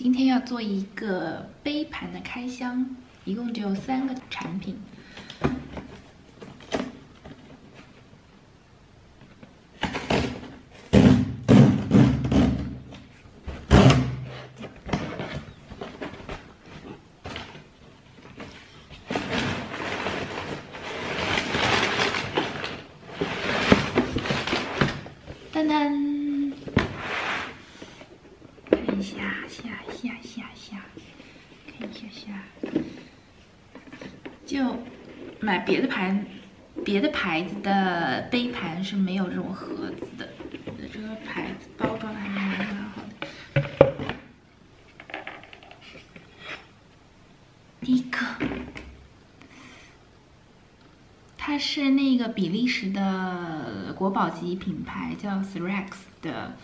今天要做一个杯盘的开箱，一共只有三个产品。噔噔。下下下下下，看一下下，就买别的牌，别的牌子的杯盘是没有这种盒子的。这个牌子包装还是蛮好的。第一个，它是那个比利时的国宝级品牌，叫 Threx 的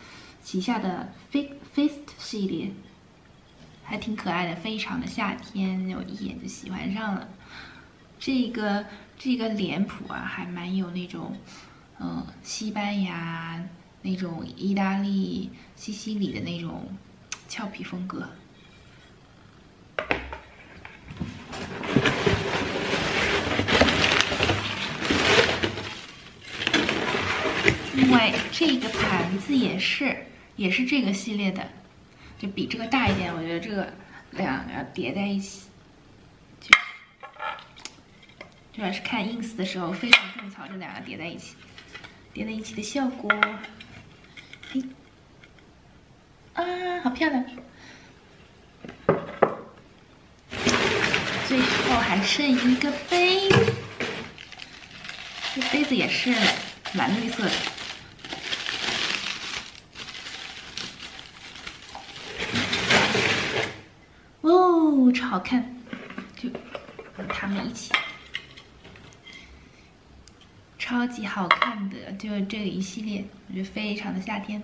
旗下的 Feast 系列。还挺可爱的，非常的夏天，我一眼就喜欢上了。这个这个脸谱啊，还蛮有那种，嗯，西班牙那种、意大利、西西里的那种俏皮风格。另外，这个盘子也是，也是这个系列的。就比这个大一点，我觉得这个两个叠在一起，就主要是看 ins 的时候非常种草这两个叠在一起，叠在一起的效果，嘿，啊，好漂亮！最后还剩一个杯，这杯子也是蓝绿色的。超好看，就和他们一起，超级好看的，就这一系列，我觉得非常的夏天。